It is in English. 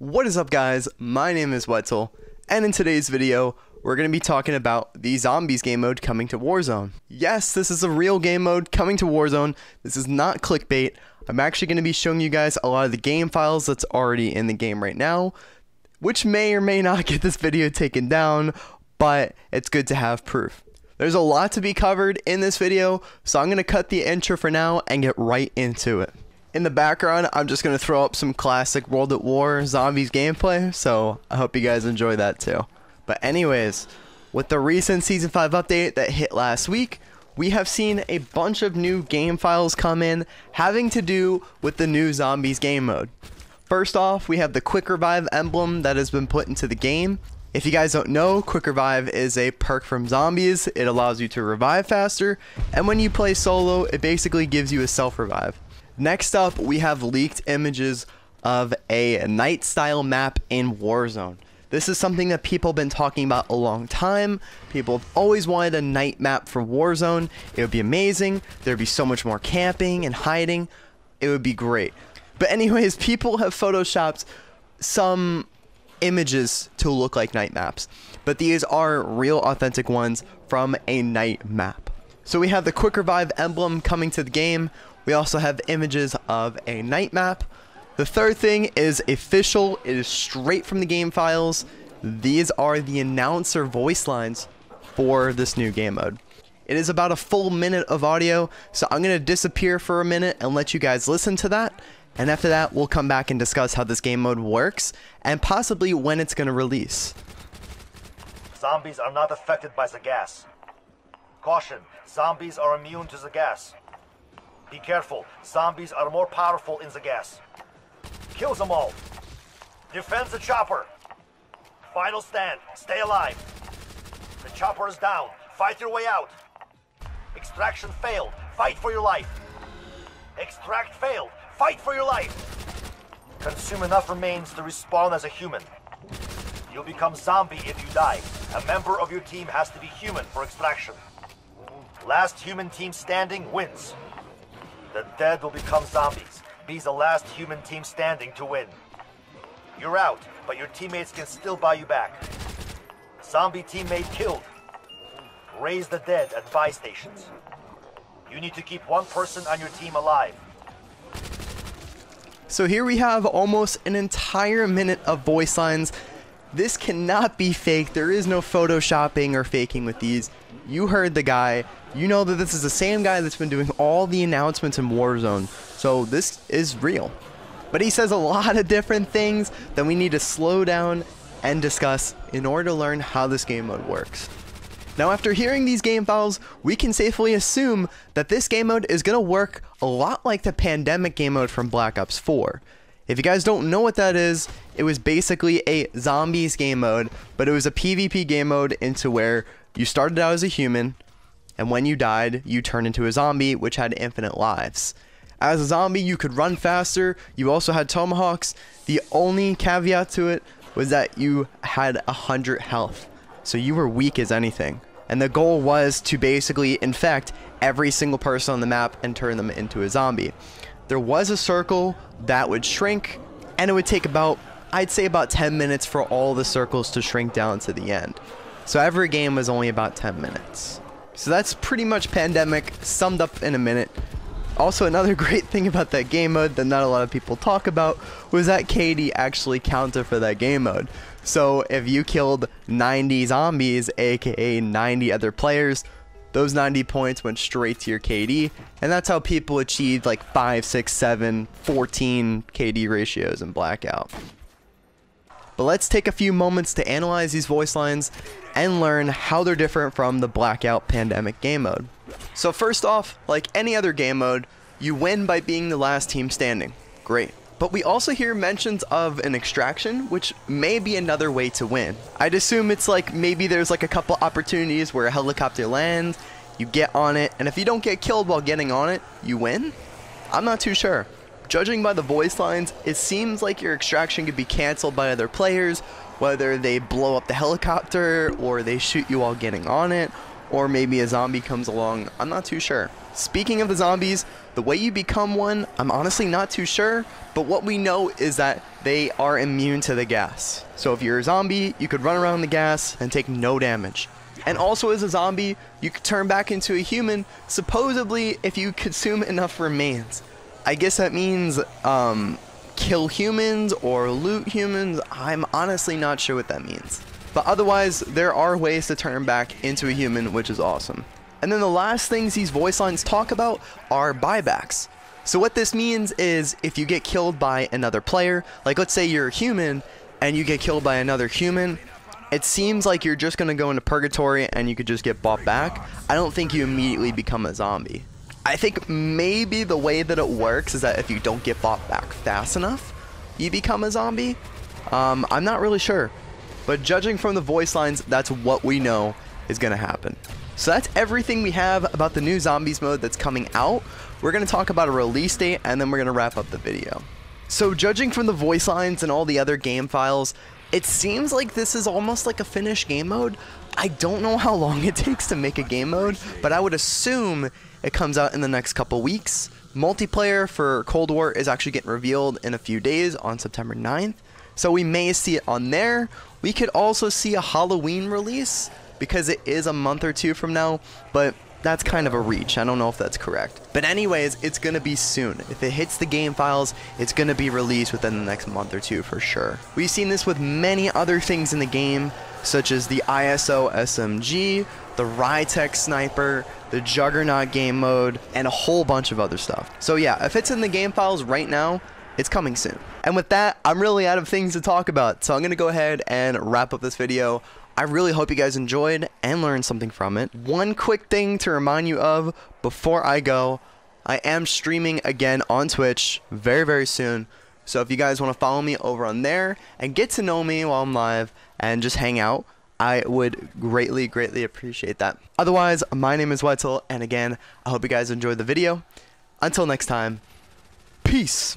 What is up guys, my name is Wetzel, and in today's video, we're going to be talking about the Zombies game mode coming to Warzone. Yes, this is a real game mode coming to Warzone, this is not clickbait, I'm actually going to be showing you guys a lot of the game files that's already in the game right now, which may or may not get this video taken down, but it's good to have proof. There's a lot to be covered in this video, so I'm going to cut the intro for now and get right into it. In the background, I'm just going to throw up some classic World at War Zombies gameplay, so I hope you guys enjoy that too. But anyways, with the recent Season 5 update that hit last week, we have seen a bunch of new game files come in having to do with the new Zombies game mode. First off, we have the Quick Revive emblem that has been put into the game, if you guys don't know, Quick Revive is a perk from zombies. It allows you to revive faster, and when you play solo, it basically gives you a self-revive. Next up, we have leaked images of a night style map in Warzone. This is something that people have been talking about a long time. People have always wanted a night map for Warzone. It would be amazing. There'd be so much more camping and hiding. It would be great. But anyways, people have photoshopped some images to look like night maps, but these are real authentic ones from a night map. So we have the Quick Revive emblem coming to the game. We also have images of a night map. The third thing is official. It is straight from the game files. These are the announcer voice lines for this new game mode. It is about a full minute of audio, so I'm going to disappear for a minute and let you guys listen to that, and after that, we'll come back and discuss how this game mode works and possibly when it's going to release. Zombies are not affected by the gas. Caution, zombies are immune to the gas. Be careful, zombies are more powerful in the gas. Kill them all. Defend the chopper. Final stand, stay alive. The chopper is down, fight your way out. Extraction failed, fight for your life. Extract failed, Fight for your life! Consume enough remains to respawn as a human. You'll become zombie if you die. A member of your team has to be human for extraction. Last human team standing wins. The dead will become zombies. Be the last human team standing to win. You're out, but your teammates can still buy you back. Zombie teammate killed. Raise the dead at buy stations. You need to keep one person on your team alive. So here we have almost an entire minute of voice lines. This cannot be fake. There is no photoshopping or faking with these. You heard the guy. You know that this is the same guy that's been doing all the announcements in Warzone. So this is real. But he says a lot of different things that we need to slow down and discuss in order to learn how this game mode works. Now after hearing these game files, we can safely assume that this game mode is going to work a lot like the pandemic game mode from Black Ops 4. If you guys don't know what that is, it was basically a zombies game mode, but it was a PvP game mode into where you started out as a human, and when you died, you turned into a zombie, which had infinite lives. As a zombie, you could run faster, you also had tomahawks. The only caveat to it was that you had 100 health, so you were weak as anything and the goal was to basically infect every single person on the map and turn them into a zombie. There was a circle that would shrink, and it would take about, I'd say about 10 minutes for all the circles to shrink down to the end. So every game was only about 10 minutes. So that's pretty much Pandemic summed up in a minute. Also, another great thing about that game mode that not a lot of people talk about was that KD actually counted for that game mode. So if you killed 90 zombies, aka 90 other players, those 90 points went straight to your KD, and that's how people achieved like 5, 6, 7, 14 KD ratios in Blackout. But let's take a few moments to analyze these voice lines and learn how they're different from the Blackout Pandemic game mode. So first off, like any other game mode, you win by being the last team standing. Great. But we also hear mentions of an extraction, which may be another way to win. I'd assume it's like maybe there's like a couple opportunities where a helicopter lands, you get on it, and if you don't get killed while getting on it, you win? I'm not too sure. Judging by the voice lines, it seems like your extraction could be cancelled by other players, whether they blow up the helicopter, or they shoot you while getting on it, or maybe a zombie comes along. I'm not too sure. Speaking of the zombies, the way you become one, I'm honestly not too sure, but what we know is that they are immune to the gas. So if you're a zombie, you could run around the gas and take no damage. And also as a zombie, you could turn back into a human, supposedly if you consume enough remains. I guess that means um, kill humans or loot humans. I'm honestly not sure what that means. But otherwise, there are ways to turn back into a human, which is awesome. And then the last things these voice lines talk about are buybacks. So what this means is if you get killed by another player, like let's say you're a human and you get killed by another human, it seems like you're just going to go into purgatory and you could just get bought back. I don't think you immediately become a zombie. I think maybe the way that it works is that if you don't get bought back fast enough, you become a zombie. Um, I'm not really sure. But judging from the voice lines, that's what we know is going to happen. So that's everything we have about the new Zombies mode that's coming out. We're going to talk about a release date and then we're going to wrap up the video. So judging from the voice lines and all the other game files, it seems like this is almost like a finished game mode. I don't know how long it takes to make a game mode, but I would assume it comes out in the next couple weeks. Multiplayer for Cold War is actually getting revealed in a few days on September 9th. So we may see it on there. We could also see a Halloween release because it is a month or two from now, but that's kind of a reach. I don't know if that's correct. But anyways, it's going to be soon. If it hits the game files, it's going to be released within the next month or two for sure. We've seen this with many other things in the game, such as the ISO SMG, the Rytec Sniper, the Juggernaut game mode, and a whole bunch of other stuff. So yeah, if it's in the game files right now, it's coming soon. And with that, I'm really out of things to talk about, so I'm going to go ahead and wrap up this video. I really hope you guys enjoyed and learned something from it. One quick thing to remind you of before I go, I am streaming again on Twitch very, very soon. So if you guys want to follow me over on there and get to know me while I'm live and just hang out, I would greatly, greatly appreciate that. Otherwise, my name is Wetzel, and again, I hope you guys enjoyed the video. Until next time, peace.